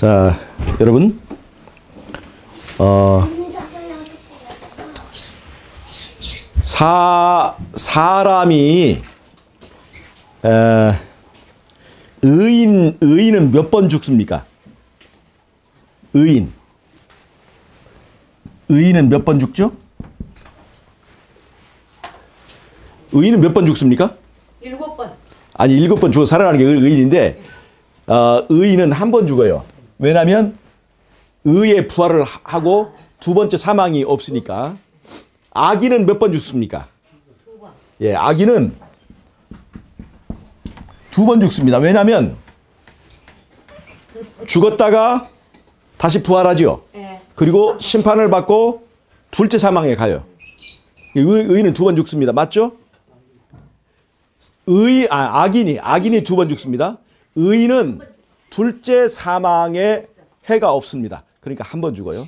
자, 여러분, 어, 사, 사람이, 에, 의인, 의인은 몇 번 죽습니까? 의인. 의인은 몇 번 죽죠? 의인은 몇 번 죽습니까? 일곱 번. 아니 일곱 번 죽어 살아나는 게 의- 의인인데 어, 의인은 한 번 죽어요. 왜냐하면 의의 부활을 하- 하고 두 번째 사망이 없으니까 악인은 몇번 죽습니까? 예, 악인은 두번 죽습니다. 왜냐하면 죽었다가 다시 부활하죠. 예. 그리고 심판을 받고 둘째 사망에 가요. 의, 의인은 두번 죽습니다. 맞죠? 의, 아, 악인이, 악인이 두 번 죽습니다. 의인은 둘째 사망에 해가 없습니다. 그러니까 한 번 죽어요.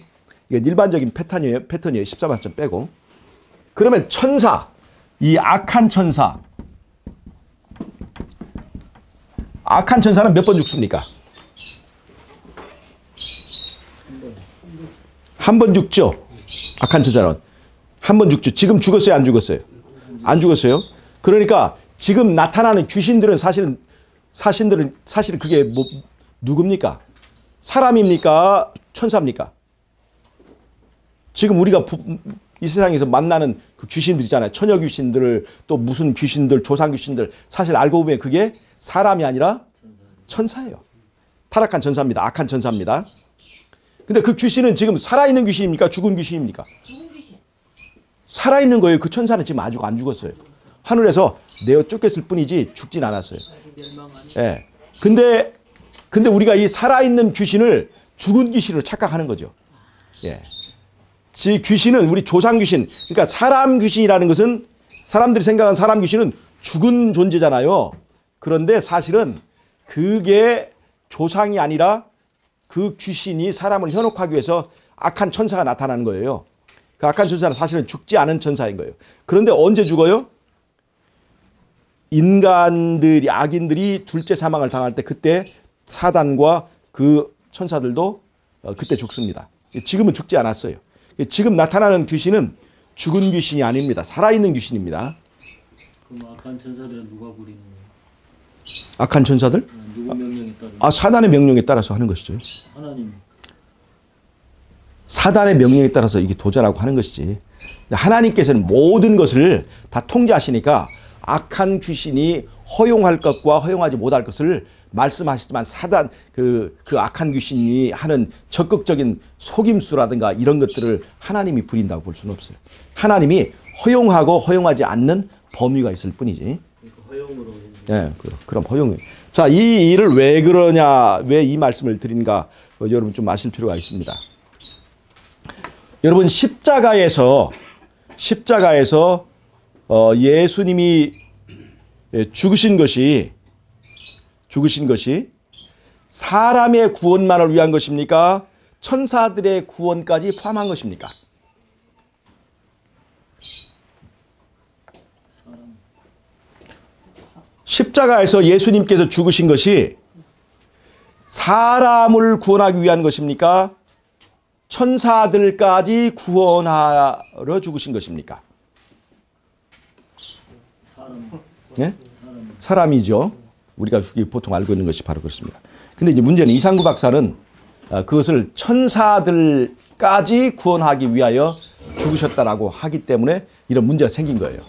이게 일반적인 패턴이에요. 패턴이에요. 14만점 빼고. 그러면 천사, 이 악한 천사. 악한 천사는 몇 번 죽습니까? 한 번 죽죠. 악한 천사는 한 번 죽죠. 지금 죽었어요, 안 죽었어요? 안 죽었어요. 그러니까 지금 나타나는 귀신들은 사실은 사신들은 사실은 그게 뭐 누굽니까? 사람입니까? 천사입니까? 지금 우리가 부- 이 세상에서 만나는 그 귀신들 있잖아요. 처녀 귀신들 또 무슨 귀신들 조상 귀신들 사실 알고 보면 그게 사람이 아니라 천사예요. 타락한 천사입니다. 악한 천사입니다. 근데 그 귀신은 지금 살아있는 귀신입니까? 죽은 귀신입니까? 살아있는 거예요. 그 천사는 지금 아직 안 죽었어요. 하늘에서 내어 쫓겼을 뿐이지 죽진 않았어요. 예. 근데, 근데 우리가 이 살아있는 귀신을 죽은 귀신으로 착각하는 거죠. 예. 지 귀신은 우리 조상 귀신, 그러니까 사람 귀신이라는 것은 사람들이 생각하는 사람 귀신은 죽은 존재잖아요. 그런데 사실은 그게 조상이 아니라 그 귀신이 사람을 현혹하기 위해서 악한 천사가 나타나는 거예요. 그 악한 천사는 사실은 죽지 않은 천사인 거예요. 그런데 언제 죽어요? 인간들이 악인들이 둘째 사망을 당할 때 그때 사단과 그 천사들도 어, 그때 죽습니다. 지금은 죽지 않았어요. 지금 나타나는 귀신은 죽은 귀신이 아닙니다. 살아있는 귀신입니다. 그럼 악한 천사들은 누가 부리는 거예요? 악한 천사들? 어, 누구 명령에 따라? 아 사단의 명령에 따라서 하는 것이죠. 하나님. 사단의 명령에 따라서 이게 도전하고 하는 것이지. 하나님께서는 모든 것을 다 통제하시니까 악한 귀신이 허용할 것과 허용하지 못할 것을 말씀하시지만 사단 그, 그 악한 귀신이 하는 적극적인 속임수라든가 이런 것들을 하나님이 부린다고 볼 수는 없어요. 하나님이 허용하고 허용하지 않는 범위가 있을 뿐이지. 그러니까 허용으로 예, 그, 그럼 허용이. 자, 이 일을 왜 그러냐, 왜 이 말씀을 드린가, 어, 여러분 좀 아실 필요가 있습니다. 여러분 십자가에서 십자가에서 어, 예수님이 예, 죽으신 것이 죽으신 것이 사람의 구원만을 위한 것입니까? 천사들의 구원까지 포함한 것입니까? 십자가에서 예수님께서 죽으신 것이 사람을 구원하기 위한 것입니까? 천사들까지 구원하러 죽으신 것입니까? 사람. 예? 사람. 사람이죠. 우리가 보통 알고 있는 것이 바로 그렇습니다. 근데 이제 문제는 이상구 박사는 아, 그것을 천사들까지 구원하기 위하여 죽으셨다라고 하기 때문에 이런 문제가 생긴 거예요.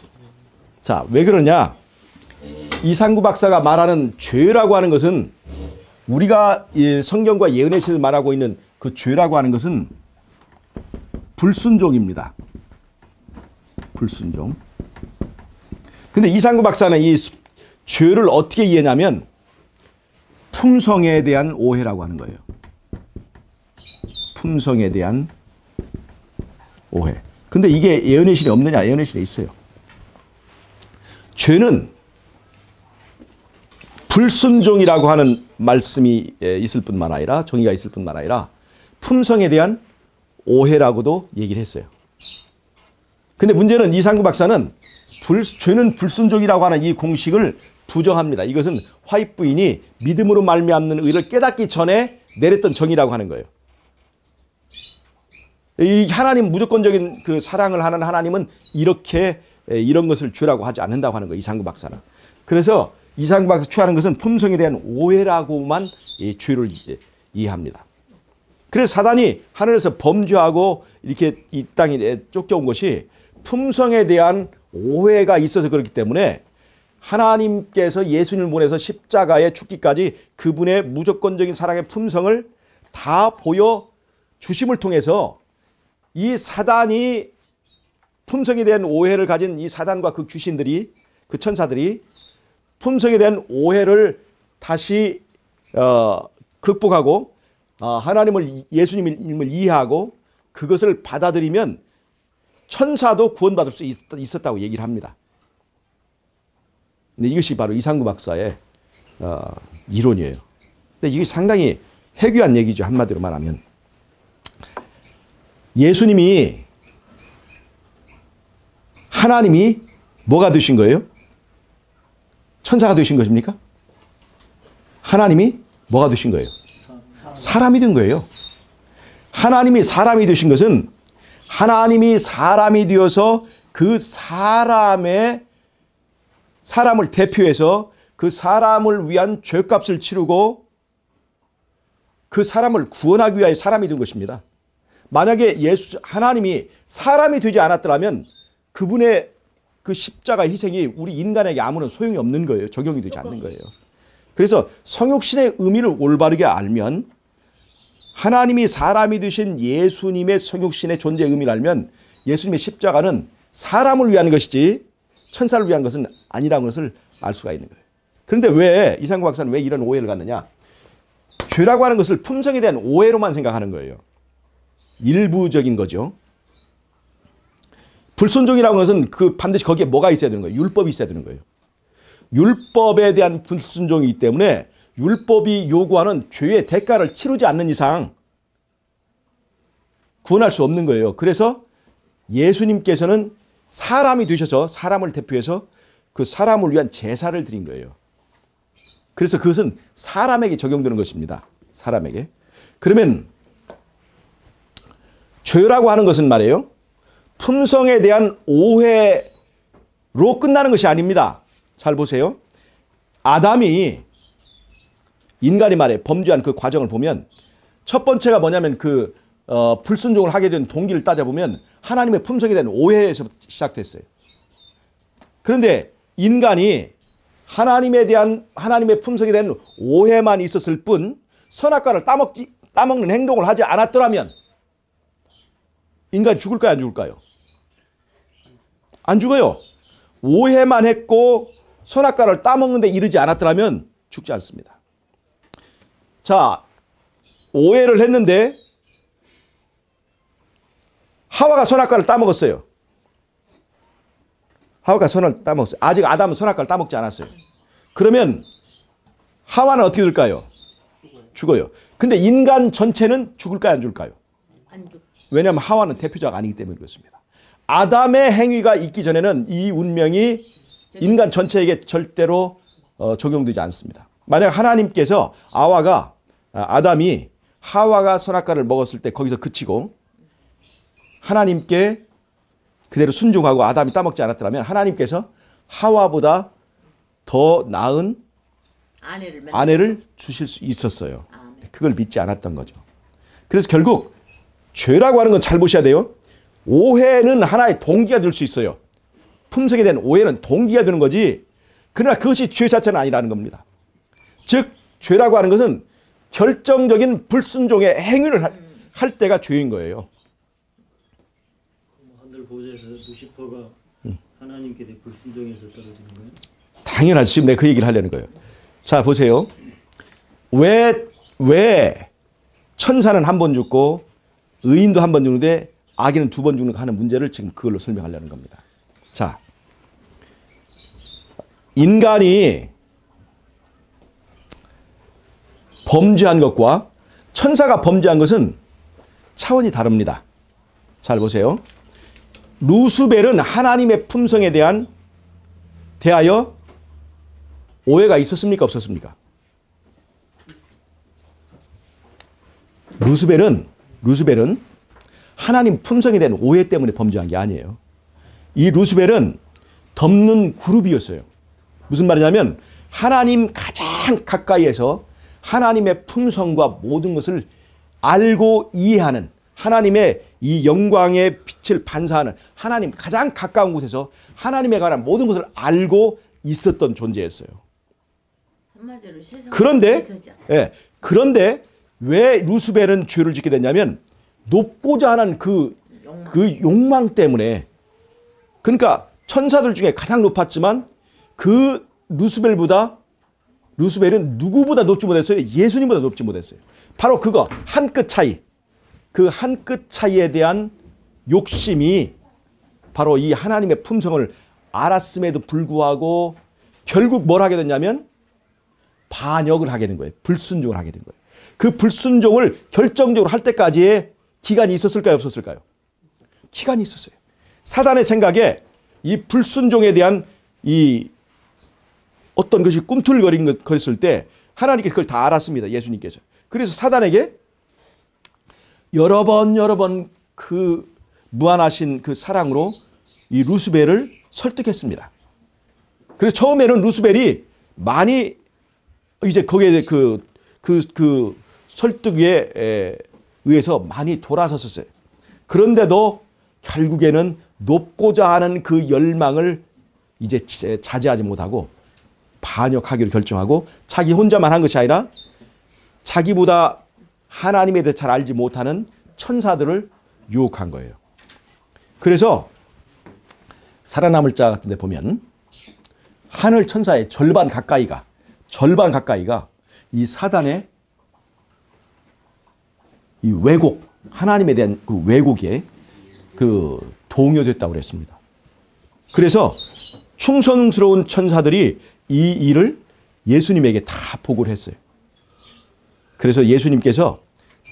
자, 왜 그러냐? 이상구 박사가 말하는 죄라고 하는 것은 우리가 이 성경과 예언에서 말하고 있는 그 죄라고 하는 것은 불순종입니다. 불순종. 근데 이상구 박사는 이 수- 죄를 어떻게 이해냐면 품성에 대한 오해라고 하는 거예요. 품성에 대한 오해. 근데 이게 예언의 신에 없느냐? 예언의 신에 있어요. 죄는 불순종이라고 하는 말씀이 예, 있을 뿐만 아니라 정의가 있을 뿐만 아니라 품성에 대한 오해라고도 얘기를 했어요. 근데 문제는 이상구 박사는 불, 죄는 불순종이라고 하는 이 공식을 부정합니다. 이것은 화입 부인이 믿음으로 말미암는 의를 깨닫기 전에 내렸던 정의라고 하는 거예요. 이 하나님 무조건적인 그 사랑을 하는 하나님은 이렇게 에, 이런 것을 죄라고 하지 않는다고 하는 거예요. 이상구 박사는. 그래서 이상구 박사 취하는 것은 품성에 대한 오해라고만 이 죄를 이해합니다. 그래서 사단이 하늘에서 범죄하고 이렇게 이 땅에 쫓겨온 것이 품성에 대한 오해가 있어서 그렇기 때문에 하나님께서 예수님을 보내서 십자가에 죽기까지 그분의 무조건적인 사랑의 품성을 다 보여 주심을 통해서 이 사단이 품성에 대한 오해를 가진 이 사단과 그 귀신들이 그 천사들이 품성에 대한 오해를 다시 어, 극복하고 어, 하나님을 예수님을 이해하고 그것을 받아들이면 천사도 구원받을 수 있, 있었다고 얘기를 합니다. 근데 이것이 바로 이상구 박사의 어, 이론이에요. 근데 이게 상당히 해괴한 얘기죠 한마디로 말하면 예수님이 하나님이 뭐가 되신 거예요? 천사가 되신 것입니까? 하나님이 뭐가 되신 거예요? 사람이 된 거예요. 하나님이 사람이 되신 것은 하나님이 사람이 되어서 그 사람의 사람을 대표해서 그 사람을 위한 죄값을 치르고 그 사람을 구원하기 위하여 사람이 된 것입니다. 만약에 예수 하나님이 사람이 되지 않았더라면 그분의 그 십자가 희생이 우리 인간에게 아무런 소용이 없는 거예요. 적용이 되지 않는 거예요. 그래서 성육신의 의미를 올바르게 알면 하나님이 사람이 되신 예수님의 성육신의 존재의 의미를 알면 예수님의 십자가는 사람을 위한 것이지 천사를 위한 것은 아니라는 것을 알 수가 있는 거예요. 그런데 왜 이상구 박사는 왜 이런 오해를 갖느냐? 죄라고 하는 것을 품성에 대한 오해로만 생각하는 거예요. 일부적인 거죠. 불순종이라는 것은 그 반드시 거기에 뭐가 있어야 되는 거예요? 율법이 있어야 되는 거예요. 율법에 대한 불순종이기 때문에 율법이 요구하는 죄의 대가를 치르지 않는 이상 구원할 수 없는 거예요. 그래서 예수님께서는 사람이 되셔서 사람을 대표해서 그 사람을 위한 제사를 드린 거예요. 그래서 그것은 사람에게 적용되는 것입니다. 사람에게. 그러면 죄라고 하는 것은 말이에요. 품성에 대한 오해로 끝나는 것이 아닙니다. 잘 보세요. 아담이 인간이 말해 범죄한 그 과정을 보면 첫 번째가 뭐냐면 그 어, 불순종을 하게 된 동기를 따져보면 하나님의 품성에 대한 오해에서 시작됐어요. 그런데 인간이 하나님에 대한 하나님의 품성에 대한 오해만 있었을 뿐 선악과를 따먹지 따먹는 행동을 하지 않았더라면 인간 죽을까요 안 죽을까요? 안 죽어요. 오해만 했고 선악과를 따먹는데 이르지 않았더라면 죽지 않습니다. 자, 오해를 했는데 하와가 선악과를 따먹었어요. 하와가 선을 따먹었어요. 아직 아담은 선악과를 따먹지 않았어요. 그러면 하와는 어떻게 될까요? 죽어요. 근데 인간 전체는 죽을까요, 안 죽을까요? 안 죽. 왜냐하면 하와는 대표자가 아니기 때문에 그렇습니다. 아담의 행위가 있기 전에는 이 운명이 인간 전체에게 절대로 어, 적용되지 않습니다. 만약 하나님께서 아와가 아, 아담이 하와가 선악과를 먹었을 때 거기서 그치고 하나님께 그대로 순종하고 아담이 따먹지 않았더라면 하나님께서 하와보다 더 나은 아내를 주실 수 있었어요. 그걸 믿지 않았던 거죠. 그래서 결국 죄라고 하는 건 잘 보셔야 돼요. 오해는 하나의 동기가 될 수 있어요. 품성에 대한 오해는 동기가 되는 거지. 그러나 그것이 죄 자체는 아니라는 겁니다. 즉 죄라고 하는 것은 결정적인 불순종의 행위를 할, 할 때가 죄인 거예요. 하늘 보좌에서 루시퍼가 하나님께 불순종해서 떨어지는 거예요? 당연하지. 지금 내가 그 얘기를 하려는 거예요. 자, 보세요. 왜, 왜 천사는 한 번 죽고 의인도 한 번 죽는데 악인은 두 번 죽는 하는 문제를 지금 그걸로 설명하려는 겁니다. 자, 인간이 범죄한 것과 천사가 범죄한 것은 차원이 다릅니다. 잘 보세요. 루스벨은 하나님의 품성에 대한 대하여 오해가 있었습니까 없었습니까? 루스벨은 루스벨은 하나님 품성에 대한 오해 때문에 범죄한 게 아니에요. 이 루스벨은 덮는 그룹이었어요. 무슨 말이냐면 하나님 가장 가까이에서 하나님의 품성과 모든 것을 알고 이해하는 하나님의 이 영광의 빛을 반사하는 하나님 가장 가까운 곳에서 하나님에 관한 모든 것을 알고 있었던 존재였어요. 그런데 예, 그런데 왜 루스벨은 죄를 짓게 됐냐면 높고자 하는 그, 욕망. 그 욕망 때문에 그러니까 천사들 중에 가장 높았지만 그 루스벨보다 루스벨은 누구보다 높지 못했어요. 예수님보다 높지 못했어요. 바로 그거 한 끗 차이. 그 한 끗 차이에 대한 욕심이 바로 이 하나님의 품성을 알았음에도 불구하고 결국 뭘 하게 됐냐면 반역을 하게 된 거예요. 불순종을 하게 된 거예요. 그 불순종을 결정적으로 할 때까지의 기간이 있었을까요? 없었을까요? 기간이 있었어요. 사단의 생각에 이 불순종에 대한 이 어떤 것이 꿈틀거린 것 그랬을 때 하나님께서 그걸 다 알았습니다. 예수님께서. 그래서 사단에게 여러 번 여러 번 그 무한하신 그 사랑으로 이 루스벨을 설득했습니다. 그래서 처음에는 루스벨이 많이 이제 거기에 그, 그, 그 설득에 에, 의해서 많이 돌아섰었어요. 그런데도 결국에는 높고자 하는 그 열망을 이제 지- 자제하지 못하고 반역하기로 결정하고 자기 혼자만 한 것이 아니라 자기보다 하나님에 대해 잘 알지 못하는 천사들을 유혹한 거예요. 그래서 살아남을 자 같은 데 보면 하늘 천사의 절반 가까이가 절반 가까이가 이 사단의 이 왜곡 하나님에 대한 그 왜곡에 그 동요됐다고 그랬습니다. 그래서 충성스러운 천사들이 이 일을 예수님에게 다 보고를 했어요. 그래서 예수님께서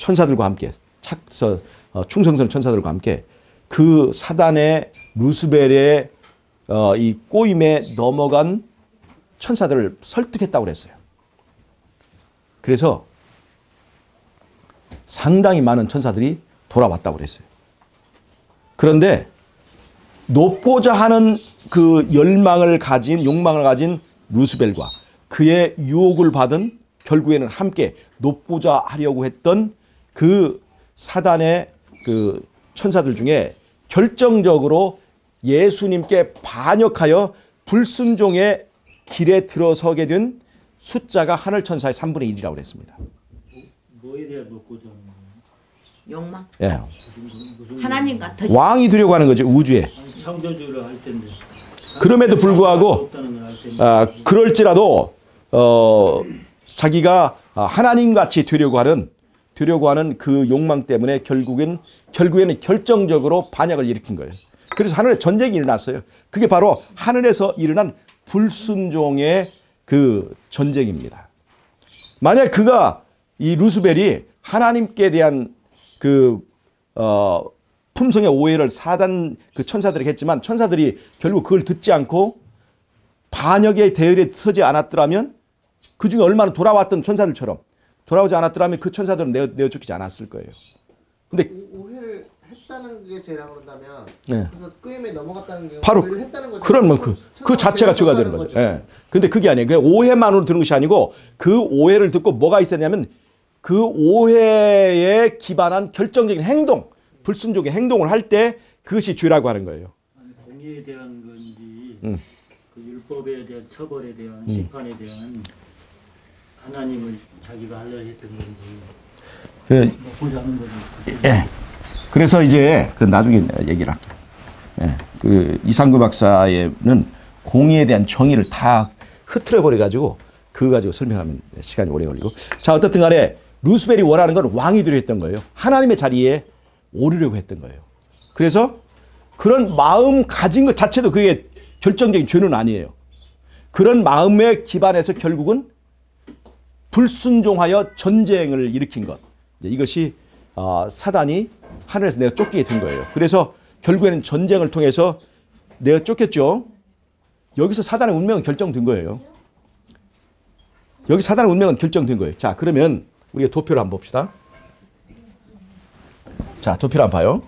천사들과 함께 착서 어, 충성스러운 천사들과 함께 그 사단의 루스벨의 어, 이 꼬임에 넘어간 천사들을 설득했다고 그랬어요. 그래서 상당히 많은 천사들이 돌아왔다고 그랬어요. 그런데 높고자 하는 그 열망을 가진 욕망을 가진 루스벨과 그의 유혹을 받은 결국에는 함께 높고자 하려고 했던 그 사단의 그 천사들 중에 결정적으로 예수님께 반역하여 불순종의 길에 들어서게 된 숫자가 하늘 천사의 3분의 1이라고 그랬습니다. 뭐에 놓고자 하는 거예요? 욕망. 예. 하나님 같아. 왕이 되려고 하는 거죠, 우주에. 창조주를 할 텐데 그럼에도 불구하고 아, 그럴지라도 어, 자기가 아, 하나님 같이 되려고 하는 되려고 하는 그 욕망 때문에 결국엔 결국에는 결정적으로 반역을 일으킨 거예요. 그래서 하늘에 전쟁이 일어났어요. 그게 바로 하늘에서 일어난 불순종의 그 전쟁입니다. 만약 그가 이 루스벨이 하나님께 대한 그 어, 품성의 오해를 사단 그 천사들에게 했지만 천사들이 결국 그걸 듣지 않고 반역의 대열에 서지 않았더라면 그 중에 얼마나 돌아왔던 천사들처럼 돌아오지 않았더라면 그 천사들은 내어, 내어 쫓기지 않았을 거예요. 근데 오- 오해를 했다는 게 죄라 그런다면 네. 그래서 끄임에 넘어갔다는 게 바로 했다는 거죠. 그러면 그, 그 자체가 죄가 되는 거죠. 예. 근데 그게 아니에요. 그 오해만으로 드는 것이 아니고 그 오해를 듣고 뭐가 있었냐면 그 오해에 기반한 결정적인 행동, 불순종의 행동을 할 때 그것이 죄라고 하는 거예요. 공의에 대한 건지 음. 그 율법에 대한 처벌에 대한 심판에 대한 하나님을 자기가 하려 했던 건지 그, 거지 예. 그래서 이제 그 나중에 얘기를 할게요. 예. 그 이상구 박사에는 공의에 대한 정의를 다 흐트려 버려 가지고 그거 가지고 설명하면 시간이 오래 걸리고 자 어떻든 간에 루스벨이 원하는 건 왕이 했던 거예요. 하나님의 자리에 오르려고 했던 거예요. 그래서 그런 마음 가진 것 자체도 그게 결정적인 죄는 아니에요. 그런 마음에 기반해서 결국은 불순종하여 전쟁을 일으킨 것. 이것이 어, 사단이 하늘에서 내가 쫓기게 된 거예요. 그래서 결국에는 전쟁을 통해서 내어 쫓겼죠. 여기서 사단의 운명은 결정된 거예요. 여기 사단의 운명은 결정된 거예요. 자, 그러면 우리가 도표를 한번 봅시다. 자, 도표를 한번 봐요.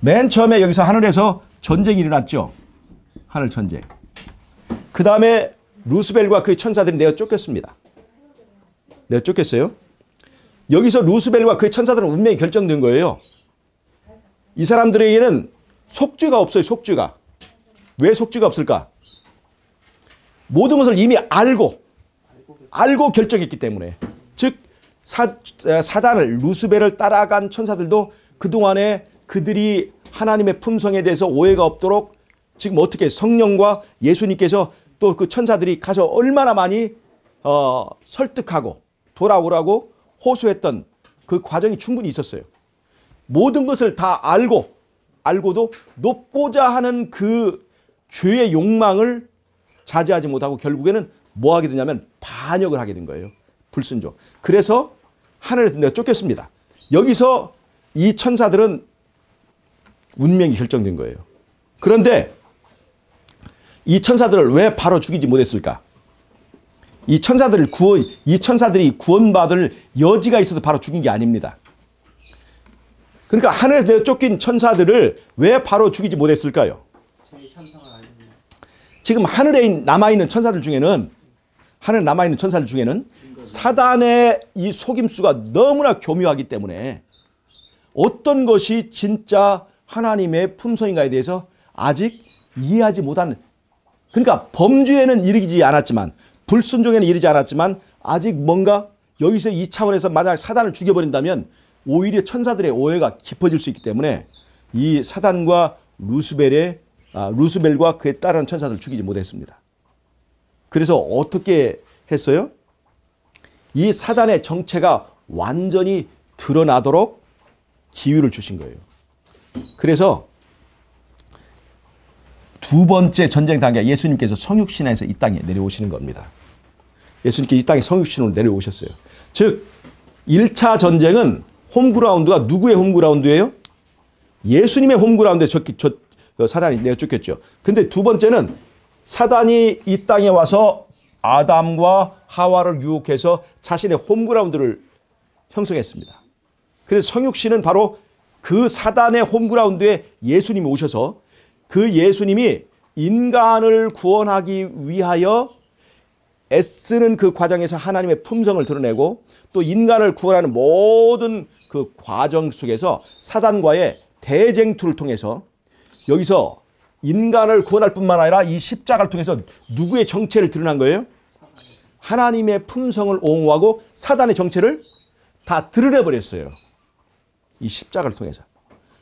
맨 처음에 여기서 하늘에서 전쟁이 일어났죠. 하늘 전쟁. 그 다음에 루스벨과 그의 천사들이 내어 쫓겼습니다. 내어 쫓겼어요. 여기서 루스벨과 그의 천사들은 운명이 결정된 거예요. 이 사람들에게는 속죄가 없어요. 속죄가. 왜 속죄가 없을까? 모든 것을 이미 알고 알고 결정했기 때문에 즉 사, 사단을 루스벨을 따라간 천사들도 그동안에 그들이 하나님의 품성에 대해서 오해가 없도록 지금 어떻게 성령과 예수님께서 또 그 천사들이 가서 얼마나 많이 어, 설득하고 돌아오라고 호소했던 그 과정이 충분히 있었어요. 모든 것을 다 알고 알고도 높고자 하는 그 죄의 욕망을 자제하지 못하고 결국에는 뭐 하게 되냐면 반역을 하게 된 거예요. 불순종. 그래서 하늘에서 내가 쫓겼습니다. 여기서 이 천사들은 운명이 결정된 거예요. 그런데 이 천사들을 왜 바로 죽이지 못했을까? 이 천사들을 구원, 이 천사들이 구원받을 여지가 있어서 바로 죽인 게 아닙니다. 그러니까 하늘에서 내어 쫓긴 천사들을 왜 바로 죽이지 못했을까요? 지금 하늘에 남아있는 천사들 중에는 하늘에 남아있는 천사들 중에는 사단의 이 속임수가 너무나 교묘하기 때문에 어떤 것이 진짜 하나님의 품성인가에 대해서 아직 이해하지 못하는 그러니까 범죄에는 이르지 않았지만 불순종에는 이르지 않았지만 아직 뭔가 여기서 이 차원에서 만약 사단을 죽여버린다면 오히려 천사들의 오해가 깊어질 수 있기 때문에 이 사단과 루스벨의 아, 루스벨과 그에 따른 천사들을 죽이지 못했습니다. 그래서 어떻게 했어요? 이 사단의 정체가 완전히 드러나도록 기회를 주신 거예요. 그래서 두 번째 전쟁 단계 예수님께서 성육신에서 이 땅에 내려오시는 겁니다. 예수님께 이 땅에 성육신으로 내려오셨어요. 즉 1차 전쟁은 홈그라운드가 누구의 홈그라운드예요? 예수님의 홈그라운드에 저, 저, 저 사단이 내어 쫓겼죠. 근데 두 번째는 사단이 이 땅에 와서 아담과 하와를 유혹해서 자신의 홈그라운드를 형성했습니다. 그래서 성육신은 바로 그 사단의 홈그라운드에 예수님이 오셔서 그 예수님이 인간을 구원하기 위하여 애쓰는 그 과정에서 하나님의 품성을 드러내고 또 인간을 구원하는 모든 그 과정 속에서 사단과의 대쟁투를 통해서 여기서 인간을 구원할 뿐만 아니라 이 십자가를 통해서 누구의 정체를 드러난 거예요? 하나님의 품성을 옹호하고 사단의 정체를 다 드러내 버렸어요. 이 십자가를 통해서.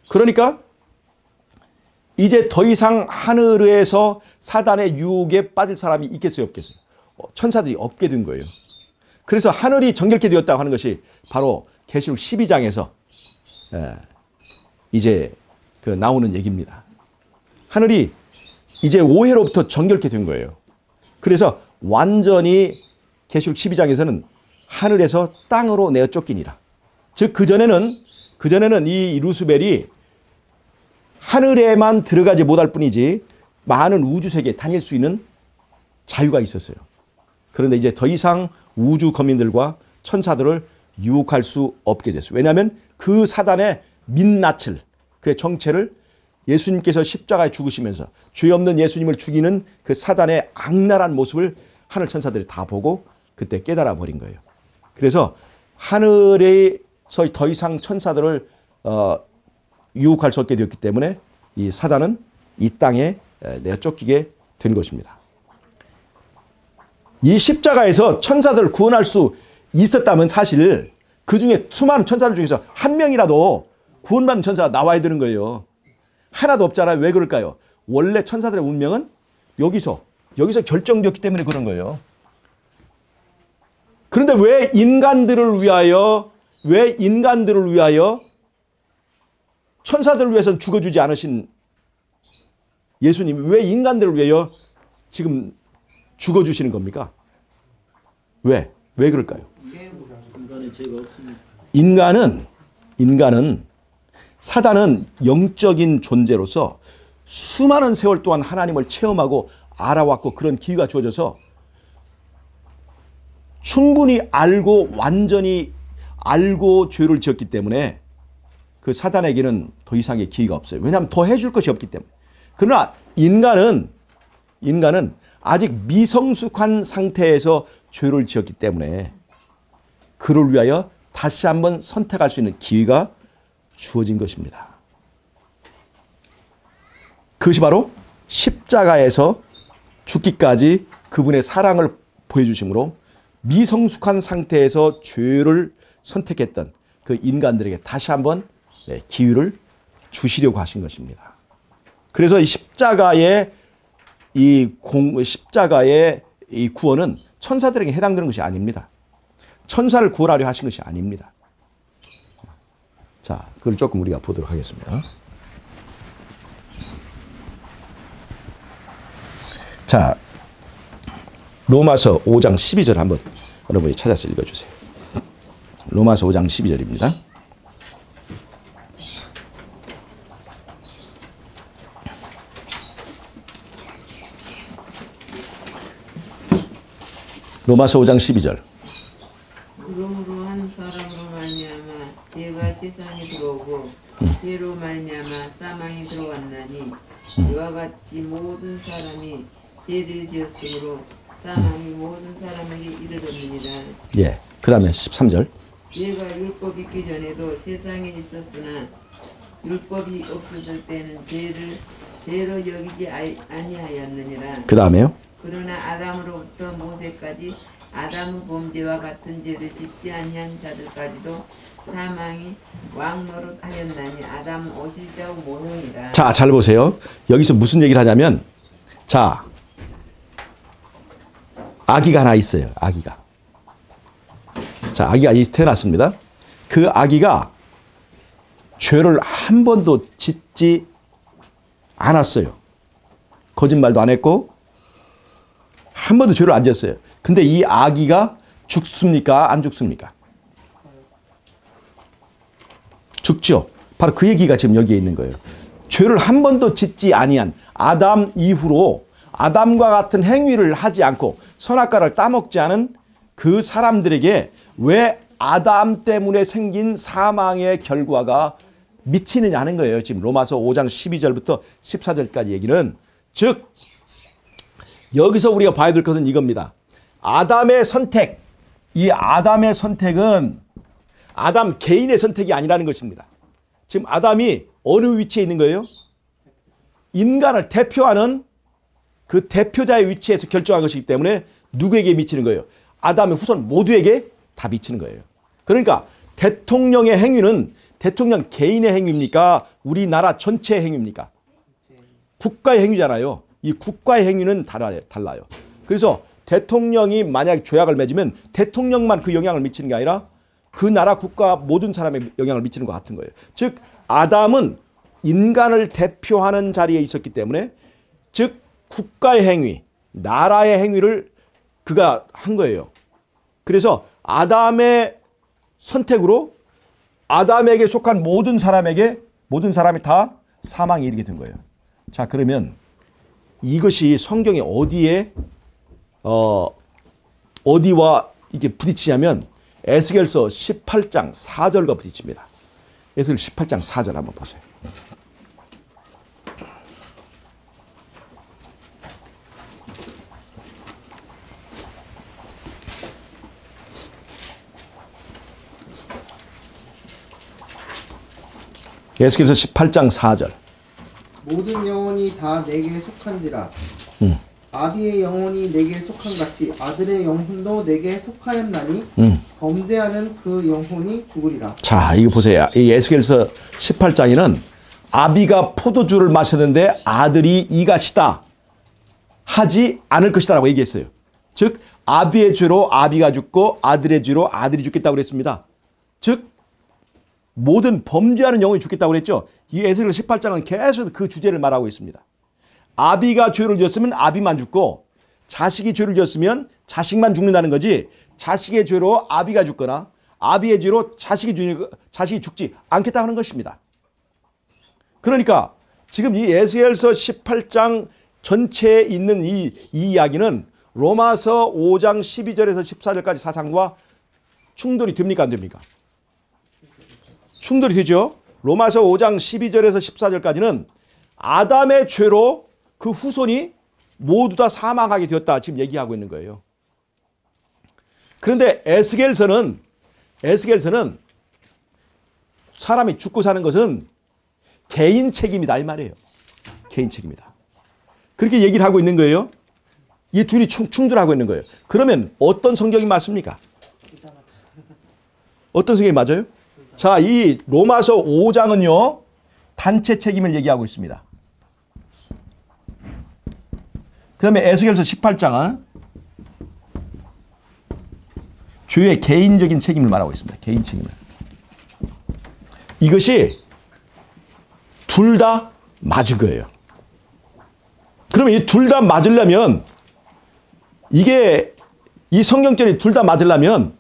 그러니까 이제 더 이상 하늘에서 사단의 유혹에 빠질 사람이 있겠어요, 없겠어요? 어, 천사들이 없게 된 거예요. 그래서 하늘이 정결케 되었다고 하는 것이 바로 계시록 12장에서 이제 그 나오는 얘기입니다. 하늘이 이제 오해로부터 정결케 된 거예요. 그래서 완전히 계시록 12장에서는 하늘에서 땅으로 내어 쫓기니라. 즉 그전에는 그전에는 이 루스벨이 하늘에만 들어가지 못할 뿐이지 많은 우주 세계에 다닐 수 있는 자유가 있었어요. 그런데 이제 더 이상 우주 거민들과 천사들을 유혹할 수 없게 됐어요. 왜냐하면 그 사단의 민낯을 그의 정체를 예수님께서 십자가에 죽으시면서 죄 없는 예수님을 죽이는 그 사단의 악랄한 모습을 하늘 천사들이 다 보고 그때 깨달아 버린 거예요. 그래서 하늘에 서더 이상 천사들을 어, 유혹할 수 없게 되었기 때문에 이 사단은 이 땅에 내어 쫓기게 된 것입니다. 이 십자가에서 천사들을 구원할 수 있었다면 사실 그 중에 수많은 천사들 중에서 한 명이라도 구원받는 천사가 나와야 되는 거예요. 하나도 없잖아요. 왜 그럴까요? 원래 천사들의 운명은 여기서 여기서 결정되었기 때문에 그런 거예요. 그런데 왜 인간들을 위하여 왜 인간들을 위하여 천사들을 위해서 죽어주지 않으신 예수님이 왜 인간들을 위하여 지금 죽어주시는 겁니까? 왜? 왜 그럴까요? 인간은 인간은 사단은 영적인 존재로서 수많은 세월 동안 하나님을 체험하고 알아왔고 그런 기회가 주어져서 충분히 알고 완전히 알고 죄를 지었기 때문에 그 사단에게는 더 이상의 기회가 없어요. 왜냐하면 더 해줄 것이 없기 때문에. 그러나 인간은 인간은 아직 미성숙한 상태에서 죄를 지었기 때문에 그를 위하여 다시 한번 선택할 수 있는 기회가 주어진 것입니다. 그것이 바로 십자가에서 죽기까지 그분의 사랑을 보여주심으로 미성숙한 상태에서 죄를 선택했던 그 인간들에게 다시 한번 네, 기회를 주시려고 하신 것입니다. 그래서 이 십자가의 이 공, 십자가의 이 구원은 천사들에게 해당되는 것이 아닙니다. 천사를 구원하려 하신 것이 아닙니다. 자, 그걸 조금 우리가 보도록 하겠습니다. 자, 로마서 5장 12절 한번 여러분이 찾아서 읽어주세요. 로마서 5장 12절입니다. 로마서 5장 12절. 그러므로 한 사람으로 말미암아 죄가 세상에 들어오고 죄로 말미암아 사망이 들어왔나니 이와 같이 모든 사람이 죄를 지었으므로 사망이 모든 사람에게 이르렀느니라 예. 그 다음에 13절. 죄가 율법 있기 전에도 세상에 있었으나 율법이 없었을 때는 죄를 죄로 여기지 아니하였느니라 그 다음에요. 그러나 아담으로부터 모세까지 아담의 범죄와 같은 죄를 짓지 아니한 자들까지도 사망이 왕노릇 하였나니 아담 오실자의 모형이라 자, 잘 보세요. 여기서 무슨 얘기를 하냐면, 자, 아기가 하나 있어요. 아기가. 자, 아기가 이 태어났습니다. 그 아기가 죄를 한 번도 짓지 않았어요. 거짓말도 안 했고, 한 번도 죄를 안 지었어요. 근데 이 아기가 죽습니까? 안 죽습니까? 죽죠. 바로 그 얘기가 지금 여기에 있는 거예요. 죄를 한 번도 짓지 아니한 아담 이후로 아담과 같은 행위를 하지 않고 선악과를 따먹지 않은 그 사람들에게 왜 아담 때문에 생긴 사망의 결과가 미치느냐 하는 거예요. 지금 로마서 5장 12절부터 14절까지 얘기는 즉 여기서 우리가 봐야 될 것은 이겁니다. 아담의 선택, 이 아담의 선택은 아담 개인의 선택이 아니라는 것입니다. 지금 아담이 어느 위치에 있는 거예요? 인간을 대표하는 그 대표자의 위치에서 결정한 것이기 때문에 누구에게 미치는 거예요? 아담의 후손 모두에게 다 미치는 거예요. 그러니까 대통령의 행위는 대통령 개인의 행위입니까? 우리나라 전체의 행위입니까? 국가의 행위잖아요. 이 국가의 행위는 달라요. 그래서 대통령이 만약 조약을 맺으면 대통령만 그 영향을 미치는 게 아니라 그 나라 국가 모든 사람에 영향을 미치는 것 같은 거예요. 즉 아담은 인간을 대표하는 자리에 있었기 때문에 즉 국가의 행위, 나라의 행위를 그가 한 거예요. 그래서 아담의 선택으로 아담에게 속한 모든 사람에게 모든 사람이 다 사망에 이르게 된 거예요. 자, 그러면 이것이 성경에 어디에 어 어디와 이게 부딪히냐면 에스겔서 18장 4절과 부딪힙니다. 에스겔 18장 4절 한번 보세요. 에스겔서 18장 4절. 모든 영혼이 다 내게 속한지라 음. 아비의 영혼이 내게 속한 같이 아들의 영혼도 내게 속하였나니 음. 범죄하는 그 영혼이 죽으리라 자, 이거 보세요. 이 에스겔서 18장에는 아비가 포도주를 마셨는데 아들이 이가시다 하지 않을 것이다라고 얘기했어요. 즉 아비의 죄로 아비가 죽고 아들의 죄로 아들이 죽겠다고 그랬습니다. 즉 모든 범죄하는 영혼이 죽겠다고 그랬죠. 이 에스겔 18장은 계속 그 주제를 말하고 있습니다. 아비가 죄를 지었으면 아비만 죽고 자식이 죄를 지었으면 자식만 죽는다는 거지 자식의 죄로 아비가 죽거나 아비의 죄로 자식이 죽 자식이 죽지 않겠다 하는 것입니다. 그러니까 지금 이 에스겔서 18장 전체에 있는 이, 이 이야기는 로마서 5장 12절에서 14절까지 사상과 충돌이 됩니까 안 됩니까? 충돌이 되죠. 로마서 5장 12절에서 14절까지는 아담의 죄로 그 후손이 모두 다 사망하게 되었다 지금 얘기하고 있는 거예요. 그런데 에스겔서는 에스겔서는 사람이 죽고 사는 것은 개인 책임이다 이 말이에요. 개인 책임이다. 그렇게 얘기를 하고 있는 거예요. 이 둘이 충, 충돌하고 있는 거예요. 그러면 어떤 성경이 맞습니까? 어떤 성경이 맞아요? 자, 이 로마서 5장은요. 단체 책임을 얘기하고 있습니다. 그 다음에 에스겔서 18장은 주의 개인적인 책임을 말하고 있습니다. 개인 책임을. 이것이 둘 다 맞은 거예요. 그러면 이 둘 다 맞으려면 이게 이 성경절이 둘 다 맞으려면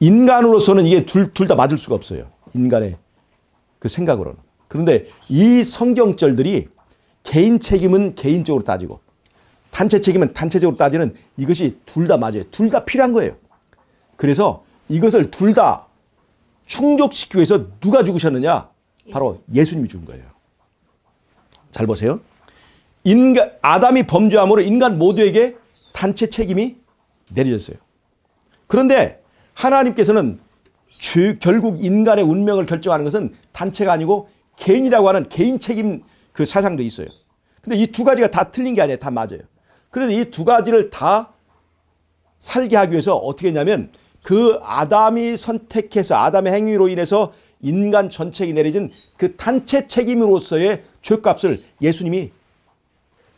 인간으로서는 이게 둘 둘 다 맞을 수가 없어요. 인간의 그 생각으로는. 그런데 이 성경절들이 개인 책임은 개인적으로 따지고 단체 책임은 단체적으로 따지는 이것이 둘 다 맞아요. 둘 다 필요한 거예요. 그래서 이것을 둘 다 충족시키기 위해서 누가 죽으셨느냐? 바로 예수님이 죽은 거예요. 잘 보세요. 인간 아담이 범죄함으로 인간 모두에게 단체 책임이 내려졌어요. 그런데 하나님께서는 죄- 결국 인간의 운명을 결정하는 것은 단체가 아니고 개인이라고 하는 개인 책임 그 사상도 있어요. 근데 이 두 가지가 다 틀린 게 아니에요. 다 맞아요. 그래서 이 두 가지를 다 살게 하기 위해서 어떻게 했냐면 그 아담이 선택해서 아담의 행위로 인해서 인간 전체에 내려진 그 단체 책임으로서의 죄값을 예수님이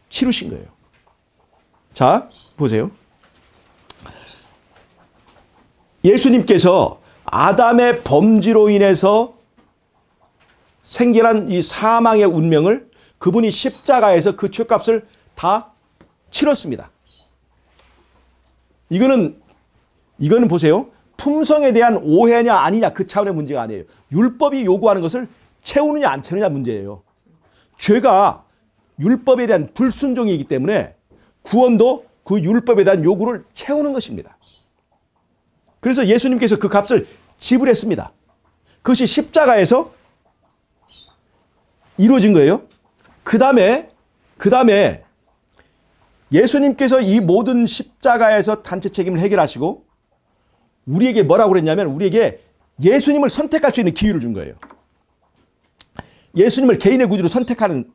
치르신 거예요. 자, 보세요. 예수님께서 아담의 범죄로 인해서 생겨난 이 사망의 운명을 그분이 십자가에서 그 죄값을 다 치렀습니다. 이거는 이거는 보세요. 품성에 대한 오해냐 아니냐 그 차원의 문제가 아니에요. 율법이 요구하는 것을 채우느냐 안 채우느냐 문제예요. 죄가 율법에 대한 불순종이기 때문에 구원도 그 율법에 대한 요구를 채우는 것입니다. 그래서 예수님께서 그 값을 지불했습니다. 그것이 십자가에서 이루어진 거예요. 그 다음에, 그 다음에 예수님께서 이 모든 십자가에서 단체 책임을 해결하시고 우리에게 뭐라고 그랬냐면 우리에게 예수님을 선택할 수 있는 기회를 준 거예요. 예수님을 개인의 구주로 선택하는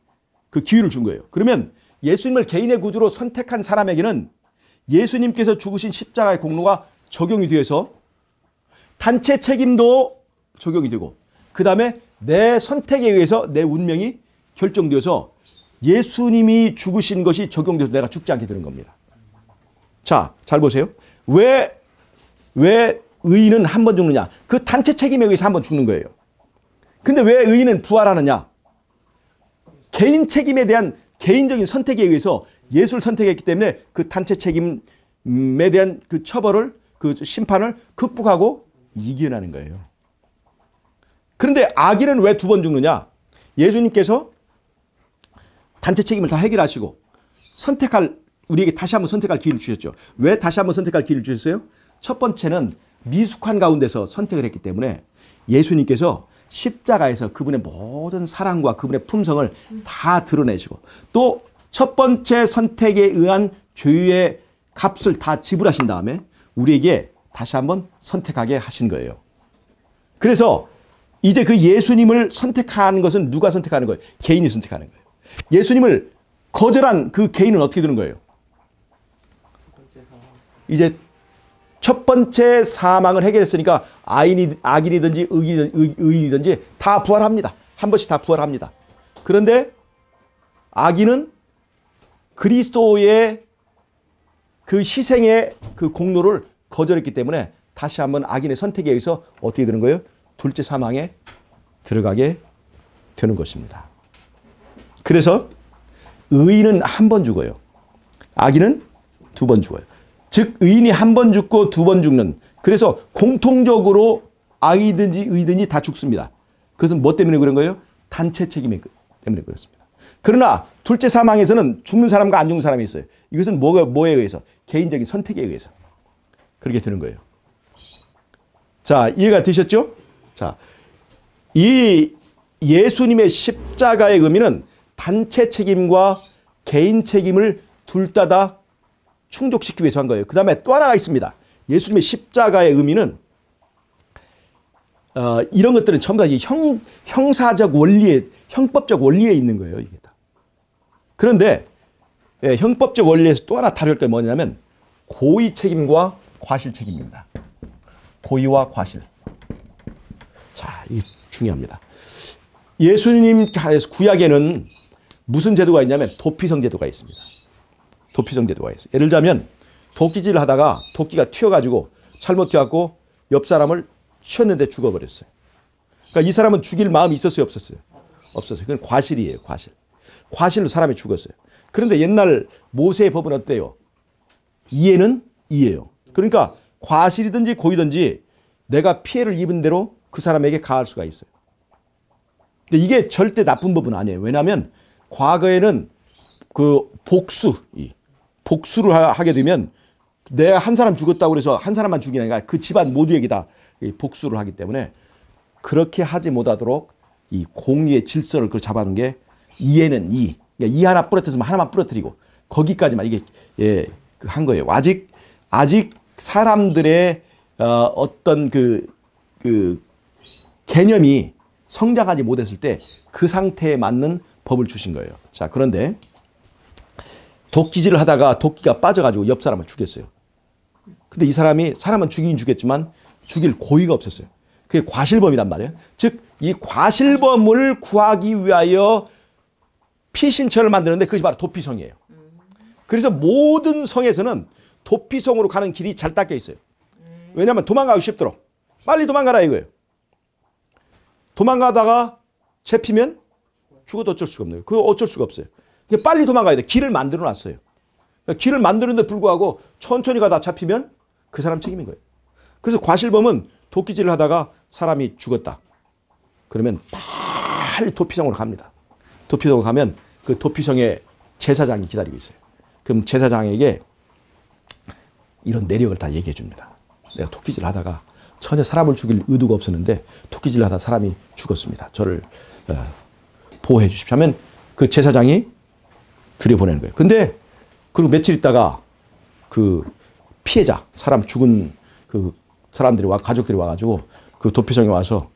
그 기회를 준 거예요. 그러면 예수님을 개인의 구주로 선택한 사람에게는 예수님께서 죽으신 십자가의 공로가 적용이 되어서 단체 책임도 적용이 되고 그 다음에 내 선택에 의해서 내 운명이 결정되어서 예수님이 죽으신 것이 적용돼서 내가 죽지 않게 되는 겁니다. 자, 잘 보세요. 왜, 왜 의인은 한 번 죽느냐? 그 단체 책임에 의해서 한 번 죽는 거예요. 근데 왜 의인은 부활하느냐? 개인 책임에 대한 개인적인 선택에 의해서 예수를 선택했기 때문에 그 단체 책임에 대한 그 처벌을 그 심판을 극복하고 이겨나는 거예요. 그런데 악인은 왜 두 번 죽느냐? 예수님께서 단체 책임을 다 해결하시고 선택할 우리에게 다시 한번 선택할 기회를 주셨죠. 왜 다시 한번 선택할 기회를 주셨어요? 첫 번째는 미숙한 가운데서 선택을 했기 때문에 예수님께서 십자가에서 그분의 모든 사랑과 그분의 품성을 다 드러내시고 또 첫 번째 선택에 의한 죄의 값을 다 지불하신 다음에 우리에게 다시 한번 선택하게 하신 거예요. 그래서 이제 그 예수님을 선택하는 것은 누가 선택하는 거예요? 개인이 선택하는 거예요. 예수님을 거절한 그 개인은 어떻게 되는 거예요? 이제 첫 번째 사망을 해결했으니까 아인이, 악인이든지 의인이든지 다 부활합니다. 한 번씩 다 부활합니다. 그런데 악인은 그리스도의 그 희생의 그 공로를 거절했기 때문에 다시 한번 악인의 선택에 의해서 어떻게 되는 거예요? 둘째 사망에 들어가게 되는 것입니다. 그래서 의인은 한 번 죽어요. 악인은 두 번 죽어요. 즉 의인이 한 번 죽고 두 번 죽는 그래서 공통적으로 악이든지 의든지 다 죽습니다. 그것은 뭐 때문에 그런 거예요? 단체 책임 때문에 그렇습니다. 그러나 둘째 사망에서는 죽는 사람과 안 죽는 사람이 있어요. 이것은 뭐가 뭐에 의해서 개인적인 선택에 의해서 그렇게 되는 거예요. 자 이해가 되셨죠? 자, 이 예수님의 십자가의 의미는 단체 책임과 개인 책임을 둘 다 다 충족시키기 위해서 한 거예요. 그 다음에 또 하나가 있습니다. 예수님의 십자가의 의미는 어, 이런 것들은 전부 다 형, 형사적 원리에, 형법적 원리에 있는 거예요. 이게 다. 그런데 예, 형법적 원리에서 또 하나 다룰 게 뭐냐면 고의 책임과 과실 책임입니다. 고의와 과실. 자, 이게 중요합니다. 예수님 구약에는 무슨 제도가 있냐면 도피성 제도가 있습니다. 도피성 제도가 있어요. 예를 들자면 도끼질을 하다가 도끼가 튀어가지고 잘못 튀어갖고 옆 사람을 쳤는데 죽어버렸어요. 그러니까 이 사람은 죽일 마음이 있었어요, 없었어요? 없었어요. 그건 과실이에요, 과실. 과실로 사람이 죽었어요. 그런데 옛날 모세의 법은 어때요? 이해는 이해요. 그러니까 과실이든지 고의든지 내가 피해를 입은 대로 그 사람에게 가할 수가 있어요. 근데 이게 절대 나쁜 법은 아니에요. 왜냐하면 과거에는 그 복수, 이 복수를 하- 하게 되면 내가 한 사람 죽었다고 그래서 한 사람만 죽이는 게 아니라 그 집안 모두에게 다이 복수를 하기 때문에 그렇게 하지 못하도록 이 공의의 질서를 그 잡아놓은 게 이해는 이. 그러니까 이 하나 부러뜨리면 하나만 부러뜨리고 거기까지만 이게 예, 그한 거예요. 아직 아직 사람들의 어, 어떤 그, 그 개념이 성장하지 못했을 때 그 상태에 맞는 법을 주신 거예요. 자, 그런데 도끼질을 하다가 도끼가 빠져가지고 옆 사람을 죽였어요. 근데 이 사람이 사람은 죽이긴 죽였지만 죽일 고의가 없었어요. 그게 과실범이란 말이에요. 즉, 이 과실범을 구하기 위하여 피신처를 만드는데 그것이 바로 도피성이에요. 그래서 모든 성에서는 도피성으로 가는 길이 잘 닦여 있어요. 왜냐하면 도망가기 쉽도록 빨리 도망가라 이거예요. 도망가다가 잡히면 죽어도 어쩔 수가 없네요. 그거 어쩔 수가 없어요. 그러니까 빨리 도망가야 돼. 길을 만들어 놨어요. 그러니까 길을 만드는데 불구하고 천천히 가다 잡히면 그 사람 책임인 거예요. 그래서 과실범은 도끼질을 하다가 사람이 죽었다. 그러면 빨리 도피성으로 갑니다. 도피성으로 가면 그 도피성에 제사장이 기다리고 있어요. 그럼 제사장에게 이런 내력을 다 얘기해 줍니다. 내가 토끼질 하다가 전혀 사람을 죽일 의도가 없었는데 토끼질 하다 사람이 죽었습니다. 저를 어, 보호해 주십시오 하면 그 제사장이 들여보내는 거예요. 근데 그리고 며칠 있다가 그 피해자, 사람 죽은 그 사람들이 와, 가족들이 와가지고 그 도피성에 와서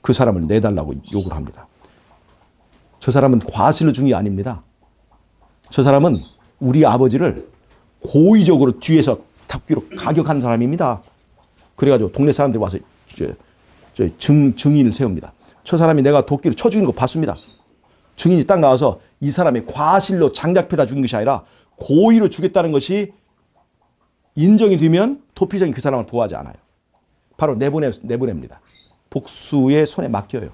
그 사람을 내달라고 요구를 합니다. 저 사람은 과실로 게 아닙니다. 저 사람은 우리 아버지를 고의적으로 뒤에서 탑기로 가격한 사람입니다. 그래가지고 동네 사람들이 와서 저, 저 증, 증인을 세웁니다. 저 사람이 내가 도끼로 쳐 죽인 거 봤습니다. 증인이 딱 나와서 이 사람이 과실로 장작 패다 죽인 것이 아니라 고의로 죽였다는 것이 인정이 되면 도피성이 그 사람을 보호하지 않아요. 바로 내보냅니다. 복수의 손에 맡겨요.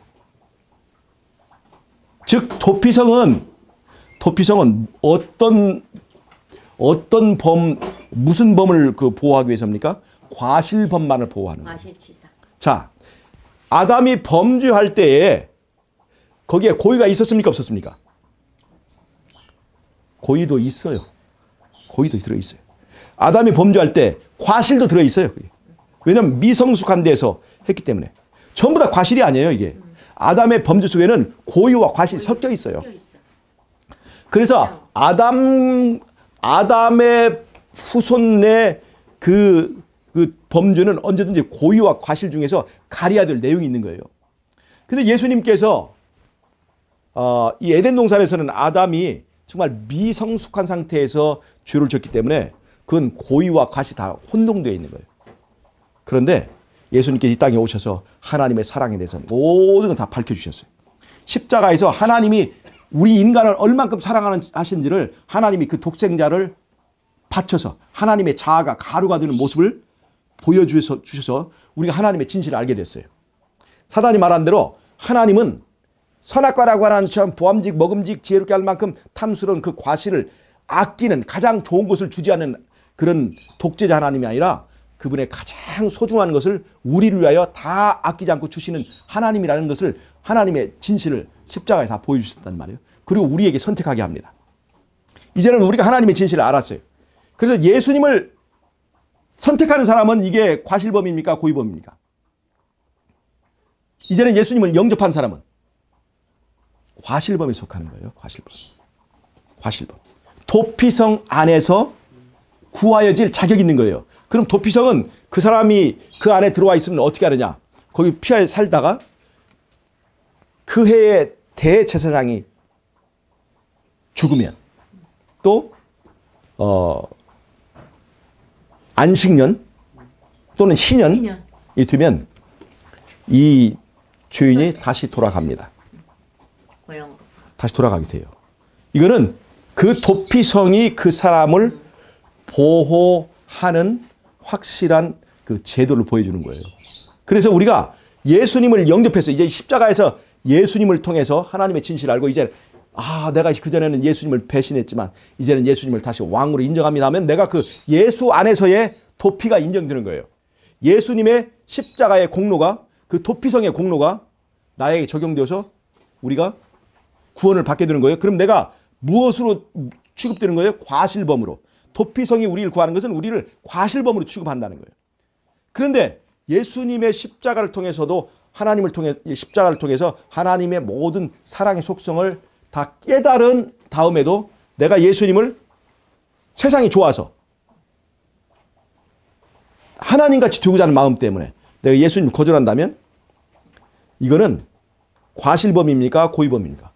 즉 도피성은 도피성은 어떤 어떤 범 무슨 범을 그 보호하기 위해서입니까? 과실범만을 보호하는 거예요. 과실치사. 자, 아담이 범죄할 때에 거기에 고의가 있었습니까? 없었습니까? 고의도 있어요. 고의도 들어 있어요. 아담이 범죄할 때 과실도 들어 있어요. 그게. 왜냐하면 미성숙한 데서 했기 때문에 전부 다 과실이 아니에요. 이게 아담의 범죄 속에는 고의와 과실이 섞여 있어요. 그래서 아담 아담의 후손의 그, 그 범죄는 언제든지 고의와 과실 중에서 가려야 될 내용이 있는 거예요. 근데 예수님께서 어, 이 에덴 동산에서는 아담이 정말 미성숙한 상태에서 죄를 졌기 때문에 그건 고의와 과실 다 혼동되어 있는 거예요. 그런데 예수님께서 이 땅에 오셔서 하나님의 사랑에 대해서 모든 걸 다 밝혀주셨어요. 십자가에서 하나님이 우리 인간을 얼만큼 사랑하는 하신지를 하나님이 그 독생자를 바쳐서 하나님의 자아가 가루가 되는 모습을 보여주셔서 주셔서 우리가 하나님의 진실을 알게 됐어요. 사단이 말한 대로 하나님은 선악과라고 하는 참 보암직 먹음직 지혜롭게 할 만큼 탐스러운 그 과실을 아끼는 가장 좋은 것을 주지 않는 그런 독재자 하나님이 아니라 그분의 가장 소중한 것을 우리를 위하여 다 아끼지 않고 주시는 하나님이라는 것을 하나님의 진실을 십자가에 다 보여주셨단 말이에요. 그리고 우리에게 선택하게 합니다. 이제는 우리가 하나님의 진실을 알았어요. 그래서 예수님을 선택하는 사람은 이게 과실범입니까? 고의범입니까? 이제는 예수님을 영접한 사람은 과실범에 속하는 거예요. 과실범. 과실범. 도피성 안에서 구하여질 자격이 있는 거예요. 그럼 도피성은 그 사람이 그 안에 들어와 있으면 어떻게 하느냐? 거기 피하에 살다가 그 해의 대제사장이 죽으면 또 어, 안식년 또는 신년이 신년. 되면 이 주인이 다시 돌아갑니다. 다시 돌아가게 돼요. 이거는 그 도피성이 그 사람을 보호하는 확실한 그 제도를 보여주는 거예요. 그래서 우리가 예수님을 영접해서 이제 십자가에서 예수님을 통해서 하나님의 진실을 알고 이제 아 내가 그전에는 예수님을 배신했지만 이제는 예수님을 다시 왕으로 인정합니다 하면 내가 그 예수 안에서의 도피가 인정되는 거예요. 예수님의 십자가의 공로가 그 도피성의 공로가 나에게 적용되어서 우리가 구원을 받게 되는 거예요. 그럼 내가 무엇으로 취급되는 거예요? 과실범으로. 도피성이 우리를 구하는 것은 우리를 과실범으로 취급한다는 거예요. 그런데 예수님의 십자가를 통해서도 하나님을 통해 십자가를 통해서 하나님의 모든 사랑의 속성을 다 깨달은 다음에도 내가 예수님을 세상이 좋아서 하나님 같이 되고자 하는 마음 때문에 내가 예수님 거절한다면 이거는 과실범입니까? 고의범입니까?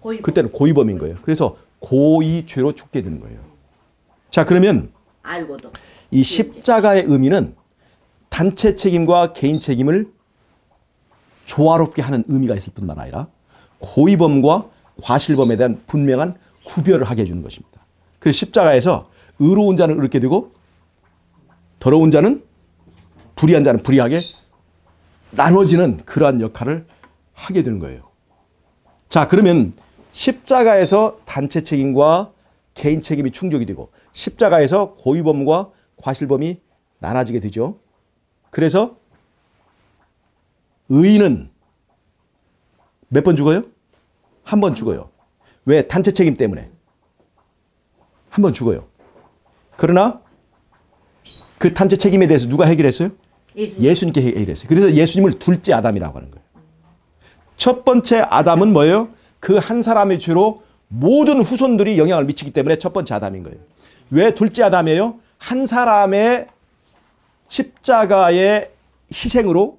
고이 그때는 고의범인 거예요. 그래서 고의죄로 죽게 되는 거예요. 자, 그러면 알고도. 이 십자가의 의미는 단체 책임과 개인 책임을 조화롭게 하는 의미가 있을 뿐만 아니라 고의범과 과실범에 대한 분명한 구별을 하게 해주는 것입니다. 그래서 십자가에서 의로운 자는 의롭게 되고 더러운 자는 불의한 자는 불의하게 나눠지는 그러한 역할을 하게 되는 거예요. 자, 그러면 십자가에서 단체 책임과 개인 책임이 충족이 되고 십자가에서 고의범과 과실범이 나눠지게 되죠. 그래서 의인은 몇 번 죽어요? 한 번 죽어요. 왜? 단체 책임 때문에. 한 번 죽어요. 그러나 그 단체 책임에 대해서 누가 해결했어요? 예수. 예수님께 해결했어요. 그래서 예수님을 둘째 아담이라고 하는 거예요. 첫 번째 아담은 뭐예요? 그 한 사람의 죄로 모든 후손들이 영향을 미치기 때문에 첫 번째 아담인 거예요. 왜 둘째 아담이에요? 한 사람의 십자가의 희생으로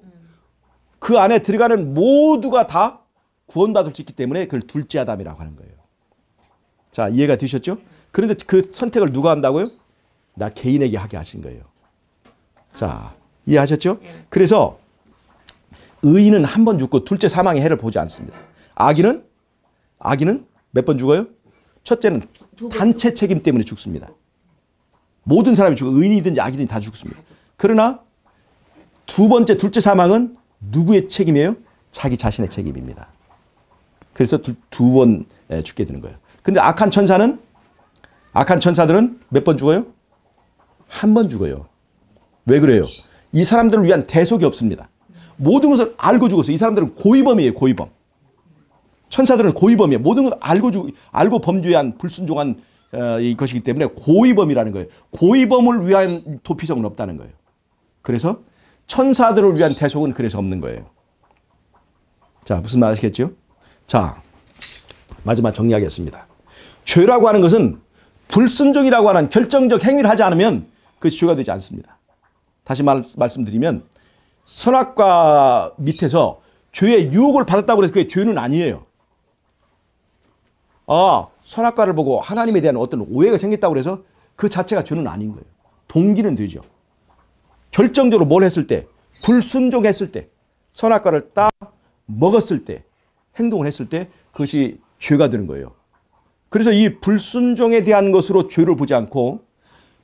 그 안에 들어가는 모두가 다 구원받을 수 있기 때문에 그걸 둘째 아담이라고 하는 거예요. 자, 이해가 되셨죠? 그런데 그 선택을 누가 한다고요? 나 개인에게 하게 하신 거예요. 자, 이해하셨죠? 그래서 의인은 한 번 죽고 둘째 사망의 해를 보지 않습니다. 악인은 악인은 몇 번 죽어요? 첫째는. 단체 책임 때문에 죽습니다. 모든 사람이 죽어 의인이든지 악이든지 다 죽습니다. 그러나 두 번째 둘째 사망은 누구의 책임이에요? 자기 자신의 책임입니다. 그래서 두 번 죽게 되는 거예요. 근데 악한 천사는 악한 천사들은 몇 번 죽어요? 한 번 죽어요. 왜 그래요? 이 사람들을 위한 대속이 없습니다. 모든 것을 알고 죽었어요. 이 사람들은 고의범이에요, 고의범. 천사들은 고의범이에요. 모든 걸 알고 죽, 알고 범죄한 불순종한 어, 이 것이기 때문에 고의범이라는 거예요. 고의범을 위한 도피성은 없다는 거예요. 그래서 천사들을 위한 대속은 그래서 없는 거예요. 자, 무슨 말 아시겠죠? 자, 마지막 정리하겠습니다. 죄라고 하는 것은 불순종이라고 하는 결정적 행위를 하지 않으면 그것이 죄가 되지 않습니다. 다시 말, 말씀드리면 선악과 밑에서 죄의 유혹을 받았다고 해서 그게 죄는 아니에요. 아, 선악과를 보고 하나님에 대한 어떤 오해가 생겼다고 해서 그 자체가 죄는 아닌 거예요. 동기는 되죠. 결정적으로 뭘 했을 때, 불순종했을 때, 선악과를 딱 먹었을 때, 행동을 했을 때 그것이 죄가 되는 거예요. 그래서 이 불순종에 대한 것으로 죄를 보지 않고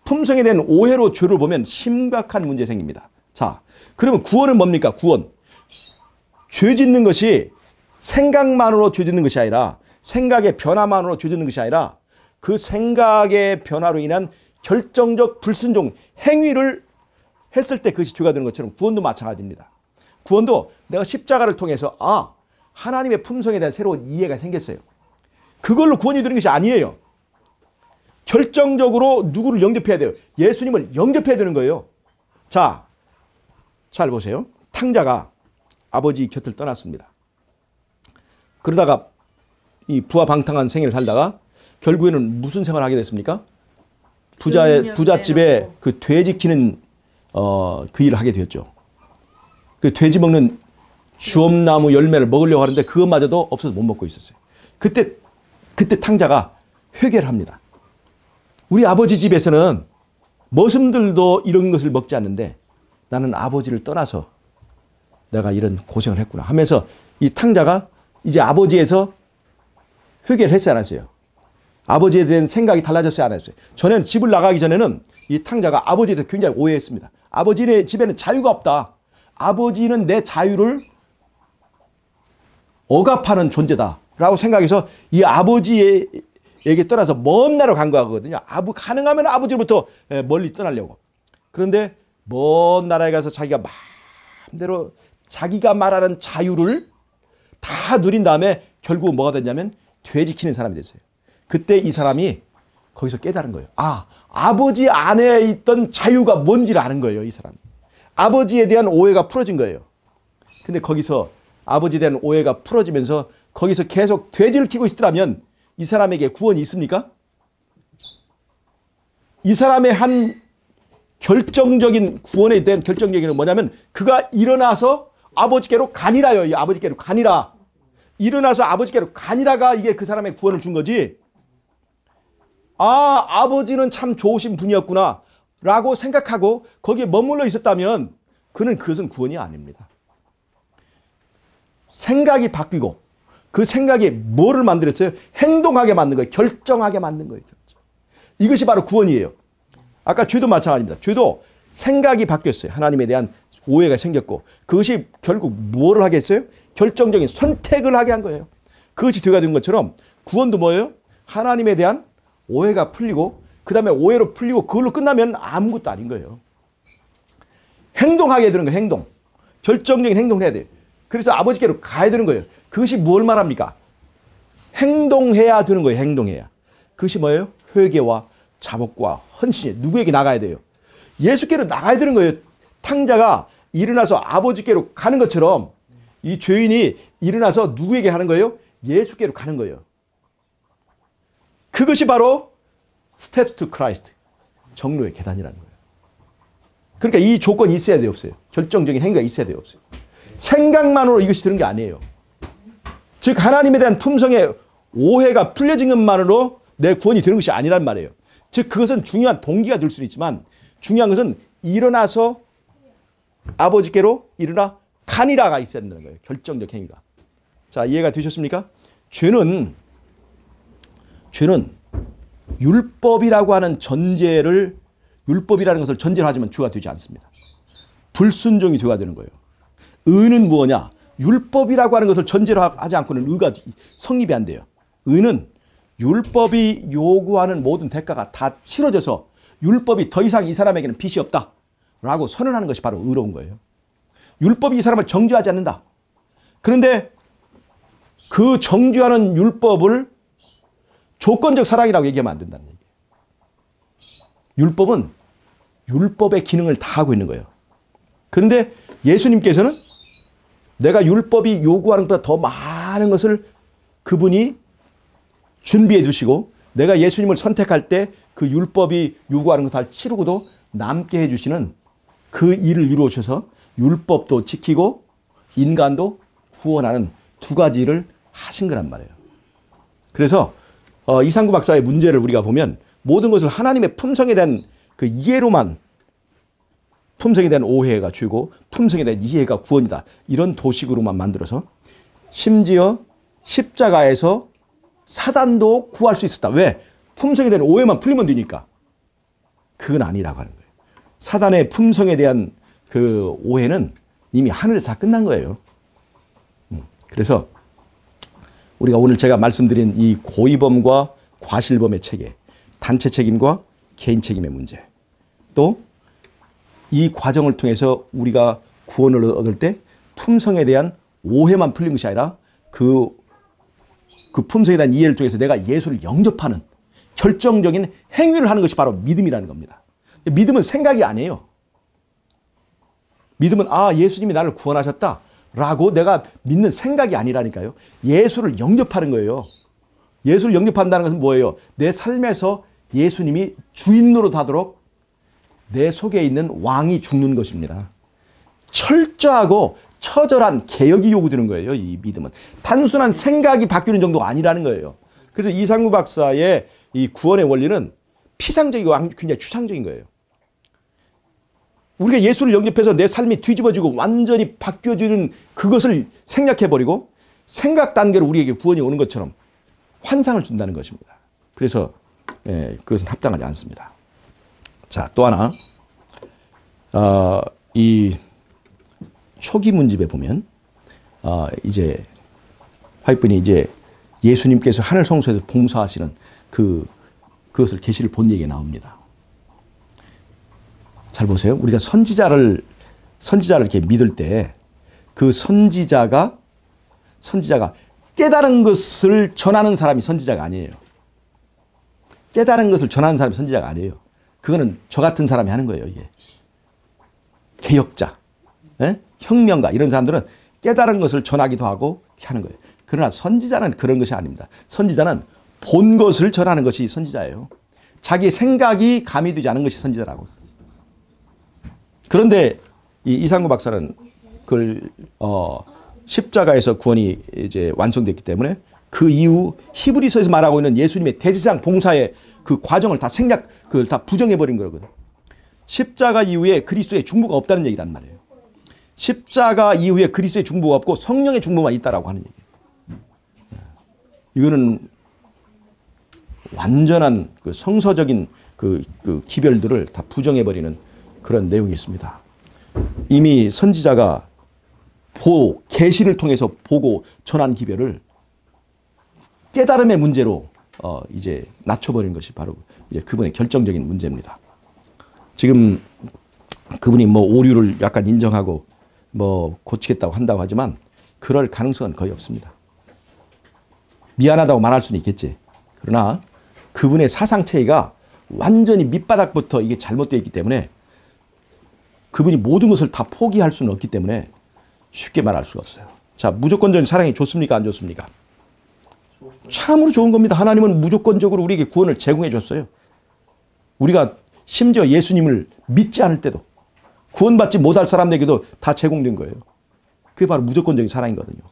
품성에 대한 오해로 죄를 보면 심각한 문제 생깁니다. 자, 그러면 구원은 뭡니까? 구원. 죄 짓는 것이 생각만으로 죄 짓는 것이 아니라 생각의 변화만으로 죄 짓는 것이 아니라 그 생각의 변화로 인한 결정적 불순종 행위를 했을 때 그것이 죄가 되는 것처럼 구원도 마찬가지입니다. 구원도 내가 십자가를 통해서 아 하나님의 품성에 대한 새로운 이해가 생겼어요. 그걸로 구원이 되는 것이 아니에요. 결정적으로 누구를 영접해야 돼요? 예수님을 영접해야 되는 거예요. 자, 잘 보세요. 탕자가 아버지 곁을 떠났습니다. 그러다가 이 부하방탕한 생애를 살다가 결국에는 무슨 생활을 하게 됐습니까? 부자의 음료 부잣집에 빼놓고. 그 돼 지 키는 어, 그 일을 하게 되었죠. 그 돼지 먹는 주엄나무 열매를 먹으려고 하는데 그것마저도 없어서 못 먹고 있었어요. 그때 그때 탕자가 회개를 합니다. 우리 아버지 집에서는 머슴들도 이런 것을 먹지 않는데 나는 아버지를 떠나서 내가 이런 고생을 했구나 하면서 이 탕자가 이제 아버지에서 회개를 했어요, 안 했어요? 아버지에 대한 생각이 달라졌어요, 안 했어요? 전에는 집을 나가기 전에는 이 탕자가 아버지에 대해 굉장히 오해했습니다. 아버지네 집에는 자유가 없다. 아버지는 내 자유를 억압하는 존재다. 라고 생각해서 이 아버지에게 떠나서 먼 나라로 간 거거든요. 아부, 가능하면 아버지로부터 에, 멀리 떠나려고. 그런데 먼 나라에 가서 자기가 마음대로 자기가 말하는 자유를 다 누린 다음에 결국 뭐가 됐냐면 돼지 키는 사람이 됐어요. 그때 이 사람이 거기서 깨달은 거예요. 아, 아버지 안에 있던 자유가 뭔지를 아는 거예요, 이 사람. 아버지에 대한 오해가 풀어진 거예요. 근데 거기서 아버지에 대한 오해가 풀어지면서 거기서 계속 돼지를 키고 있더라면 이 사람에게 구원이 있습니까? 이 사람의 한 결정적인 구원에 대한 결정적인 건 뭐냐면 그가 일어나서 아버지께로 가니라요. 이 아버지께로 가니라. 일어나서 아버지께로 가니라가 이게 그 사람의 구원을 준 거지. 아, 아버지는 참 좋으신 분이었구나. 라고 생각하고 거기에 머물러 있었다면 그는 그것은 구원이 아닙니다. 생각이 바뀌고 그 생각이 뭐를 만들었어요? 행동하게 만든 거예요. 결정하게 만든 거예요. 이것이 바로 구원이에요. 아까 죄도 마찬가지입니다. 죄도 생각이 바뀌었어요. 하나님에 대한 오해가 생겼고 그것이 결국 무엇을 하게 했어요? 결정적인 선택을 하게 한 거예요. 그것이 되가 된 것처럼 구원도 뭐예요? 하나님에 대한 오해가 풀리고 그 다음에 오해로 풀리고 그걸로 끝나면 아무것도 아닌 거예요. 행동하게 되는 거예요. 행동. 결정적인 행동을 해야 돼요. 그래서 아버지께로 가야 되는 거예요. 그것이 뭘 말합니까? 행동해야 되는 거예요. 행동해야. 그것이 뭐예요? 회개와 자복과 헌신이 누구에게 나가야 돼요? 예수께로 나가야 되는 거예요. 탕자가 일어나서 아버지께로 가는 것처럼 이 죄인이 일어나서 누구에게 하는 거예요? 예수께로 가는 거예요. 그것이 바로 Steps to Christ. 정로의 계단이라는 거예요. 그러니까 이 조건이 있어야 돼요, 없어요? 결정적인 행위가 있어야 돼요, 없어요? 생각만으로 이것이 되는 게 아니에요. 즉 하나님에 대한 품성의 오해가 풀려진 것만으로 내 구원이 되는 것이 아니란 말이에요. 즉 그것은 중요한 동기가 될 수는 있지만 중요한 것은 일어나서 아버지께로 일어나 가니라가 있어야 된다는 거예요. 결정적 행위가. 자 이해가 되셨습니까? 죄는 죄는 율법이라고 하는 전제를 율법이라는 것을 전제로 하지만 죄가 되지 않습니다. 불순종이 죄가 되는 거예요. 의는 무엇냐? 율법이라고 하는 것을 전제로 하지 않고는 의가 성립이 안 돼요. 의는 율법이 요구하는 모든 대가가 다 치러져서 율법이 더 이상 이 사람에게는 빚이 없다. 라고 선언하는 것이 바로 의로운 거예요. 율법이 이 사람을 정죄하지 않는다. 그런데 그 정죄하는 율법을 조건적 사랑이라고 얘기하면 안 된다는 얘기예요. 율법은 율법의 기능을 다 하고 있는 거예요. 그런데 예수님께서는 내가 율법이 요구하는 것보다 더 많은 것을 그분이 준비해 주시고 내가 예수님을 선택할 때 그 율법이 요구하는 것을 다 치르고도 남게 해 주시는 그 일을 이루어 주셔서 율법도 지키고 인간도 구원하는 두 가지 일을 하신 거란 말이에요. 그래서 어, 이상구 박사의 문제를 우리가 보면 모든 것을 하나님의 품성에 대한 그 이해로만 품성에 대한 오해가 죄고 품성에 대한 이해가 구원이다. 이런 도식으로만 만들어서 심지어 십자가에서 사단도 구할 수 있었다. 왜? 품성에 대한 오해만 풀리면 되니까. 그건 아니라고 하는. 사단의 품성에 대한 그 오해는 이미 하늘에서 다 끝난 거예요. 음, 그래서 우리가 오늘 제가 말씀드린 이 고의범과 과실범의 체계, 단체 책임과 개인 책임의 문제, 또 이 과정을 통해서 우리가 구원을 얻을 때 품성에 대한 오해만 풀린 것이 아니라 그, 그 품성에 대한 이해를 통해서 내가 예수를 영접하는 결정적인 행위를 하는 것이 바로 믿음이라는 겁니다. 믿음은 생각이 아니에요. 믿음은 아 예수님이 나를 구원하셨다 라고 내가 믿는 생각이 아니라니까요. 예수를 영접하는 거예요. 예수를 영접한다는 것은 뭐예요? 내 삶에서 예수님이 주인 노릇하도록 내 속에 있는 왕이 죽는 것입니다. 철저하고 처절한 개혁이 요구되는 거예요. 이 믿음은 단순한 생각이 바뀌는 정도가 아니라는 거예요. 그래서 이상구 박사의 이 구원의 원리는 피상적이고 굉장히 추상적인 거예요. 우리가 예수를 영접해서 내 삶이 뒤집어지고 완전히 바뀌어지는 그것을 생략해버리고 생각 단계로 우리에게 구원이 오는 것처럼 환상을 준다는 것입니다. 그래서 예, 그것은 합당하지 않습니다. 자, 또 하나 어, 이 초기 문집에 보면 어, 이제 화이트분이 이제 예수님께서 하늘 성소에서 봉사하시는 그 그것을 계시를 본 얘기가 나옵니다. 잘 보세요. 우리가 선지자를 선지자를 이렇게 믿을 때 그 선지자가 선지자가 깨달은 것을 전하는 사람이 선지자가 아니에요. 깨달은 것을 전하는 사람이 선지자가 아니에요. 그거는 저 같은 사람이 하는 거예요, 이게. 개혁자, 예? 혁명가 이런 사람들은 깨달은 것을 전하기도 하고 하는 거예요. 그러나 선지자는 그런 것이 아닙니다. 선지자는 본 것을 전하는 것이 선지자예요. 자기 생각이 가미되지 않은 것이 선지자라고. 그런데 이 이상구 박사는 그걸 어 십자가에서 구원이 이제 완성됐기 때문에 그 이후 히브리서에서 말하고 있는 예수님의 대제사장 봉사의 그 과정을 다 생략 그걸 다 부정해 버린 거거든. 십자가 이후에 그리스도의 중보가 없다는 얘기란 말이에요. 십자가 이후에 그리스도의 중보가 없고 성령의 중보만 있다라고 하는 얘기예요. 이거는 완전한 그 성서적인 그, 그 기별들을 다 부정해 버리는 그런 내용이 있습니다. 이미 선지자가 보 계시를 통해서 보고 전한 기별을 깨달음의 문제로 어 이제 낮춰버린 것이 바로 이제 그분의 결정적인 문제입니다. 지금 그분이 뭐 오류를 약간 인정하고 뭐 고치겠다고 한다고 하지만 그럴 가능성은 거의 없습니다. 미안하다고 말할 수는 있겠지. 그러나 그분의 사상 체계가 완전히 밑바닥부터 이게 잘못되어 있기 때문에 그분이 모든 것을 다 포기할 수는 없기 때문에 쉽게 말할 수가 없어요. 자, 무조건적인 사랑이 좋습니까? 안 좋습니까? 참으로 좋은 겁니다. 하나님은 무조건적으로 우리에게 구원을 제공해 줬어요. 우리가 심지어 예수님을 믿지 않을 때도 구원받지 못할 사람에게도 다 제공된 거예요. 그게 바로 무조건적인 사랑이거든요.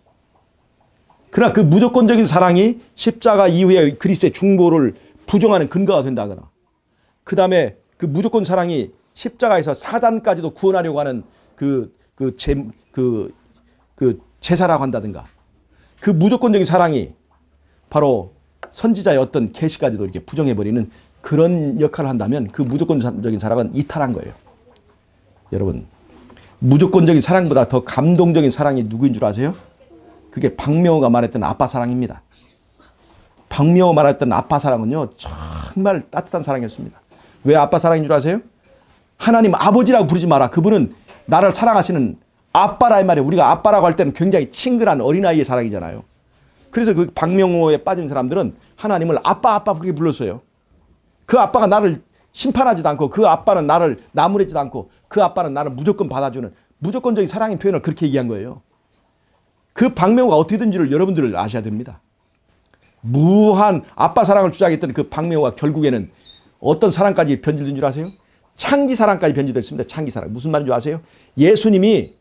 그러나 그 무조건적인 사랑이 십자가 이후에 그리스도의 중보를 부정하는 근거가 된다거나 그 다음에 그 무조건 사랑이 십자가에서 사단까지도 구원하려고 하는 그, 그, 제, 그, 그 제사라고 한다든가 그 무조건적인 사랑이 바로 선지자의 어떤 계시까지도 이렇게 부정해버리는 그런 역할을 한다면 그 무조건적인 사랑은 이탈한 거예요. 여러분, 무조건적인 사랑보다 더 감동적인 사랑이 누구인 줄 아세요? 그게 박명호가 말했던 아빠 사랑입니다. 박명호 말했던 아빠 사랑은요, 정말 따뜻한 사랑이었습니다. 왜 아빠 사랑인 줄 아세요? 하나님 아버지라고 부르지 마라. 그분은 나를 사랑하시는 아빠라 이 말이에요. 우리가 아빠라고 할 때는 굉장히 친근한 어린아이의 사랑이잖아요. 그래서 그 박명호에 빠진 사람들은 하나님을 아빠 아빠 그렇게 불렀어요. 그 아빠가 나를 심판하지도 않고 그 아빠는 나를 나무래지도 않고 그 아빠는 나를 무조건 받아주는 무조건적인 사랑의 표현을 그렇게 얘기한 거예요. 그 박명호가 어떻게 된지를 여러분들 아셔야 됩니다. 무한 아빠 사랑을 주장했던 그 박명호가 결국에는 어떤 사랑까지 변질된 줄 아세요? 창기 사랑까지 변질됐습니다. 창기 사랑. 무슨 말인 줄 아세요? 예수님이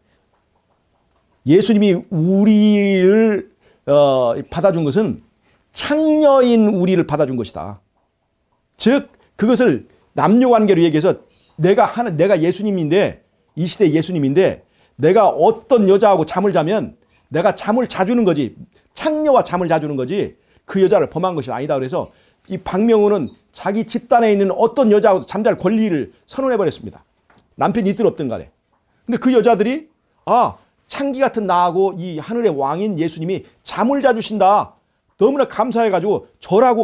예수님이 우리를 어, 받아준 것은 창녀인 우리를 받아준 것이다. 즉 그것을 남녀 관계로 얘기해서 내가 하나 내가 예수님인데 이 시대 예수님인데 내가 어떤 여자하고 잠을 자면 내가 잠을 자주는 거지 창녀와 잠을 자주는 거지 그 여자를 범한 것이 아니다 그래서 이 박명호는 자기 집단에 있는 어떤 여자하고도 잠잘 권리를 선언해 버렸습니다. 남편이 있든 없든 간에. 근데 그 여자들이 아 창기 같은 나하고 이 하늘의 왕인 예수님이 잠을 자주신다. 너무나 감사해가지고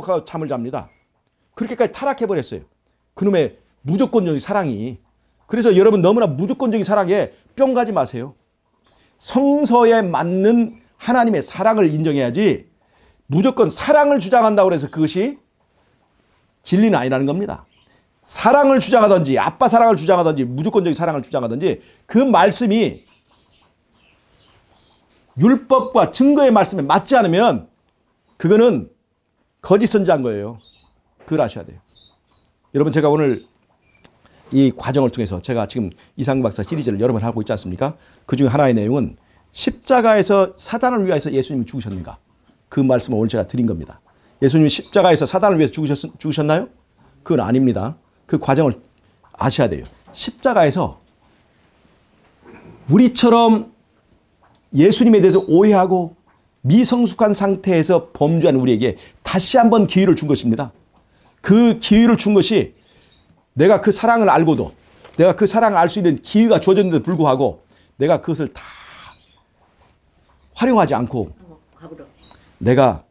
가- 잠을 잡니다. 그렇게까지 타락해 버렸어요. 그놈의 무조건적인 사랑이. 그래서 여러분 너무나 무조건적인 사랑에 뿅 가지 마세요. 성서에 맞는 하나님의 사랑을 인정해야지 무조건 사랑을 주장한다고 해서 그것이 진리는 아니라는 겁니다. 사랑을 주장하든지 아빠 사랑을 주장하든지 무조건적인 사랑을 주장하든지 그 말씀이 율법과 증거의 말씀에 맞지 않으면 그거는 거짓 선지한 거예요. 그걸 아셔야 돼요. 여러분 제가 오늘 이 과정을 통해서 제가 지금 이상 박사 시리즈를 여러 번 하고 있지 않습니까? 그 중에 하나의 내용은 십자가에서 사단을 위하여서 예수님이 죽으셨는가? 그 말씀을 오늘 제가 드린 겁니다. 예수님이 십자가에서 사단을 위해서 죽으셨, 죽으셨나요? 그건 아닙니다. 그 과정을 아셔야 돼요. 십자가에서 우리처럼 예수님에 대해서 오해하고 미성숙한 상태에서 범죄한 우리에게 다시 한번 기회를 준 것입니다. 그 기회를 준 것이 내가 그 사랑을 알고도 내가 그 사랑을 알 수 있는 기회가 주어졌는데도 불구하고 내가 그것을 다 활용하지 않고 내가.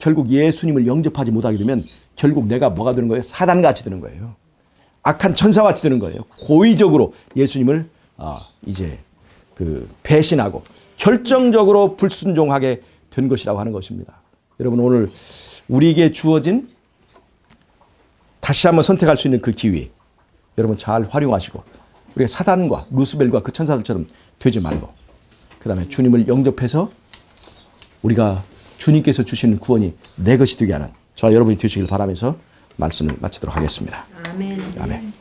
결국 예수님을 영접하지 못하게 되면 결국 내가 뭐가 되는 거예요? 사단같이 되는 거예요. 악한 천사같이 되는 거예요. 고의적으로 예수님을 아, 이제 그 배신하고 결정적으로 불순종하게 된 것이라고 하는 것입니다. 여러분 오늘 우리에게 주어진 다시 한번 선택할 수 있는 그 기회 여러분 잘 활용하시고 우리가 사단과 루스벨과 그 천사들처럼 되지 말고 그 다음에 주님을 영접해서 우리가 주님께서 주시는 구원이 내 것이 되게 하는 저와 여러분이 되시길 바라면서 말씀을 마치도록 하겠습니다. 아멘. 아멘.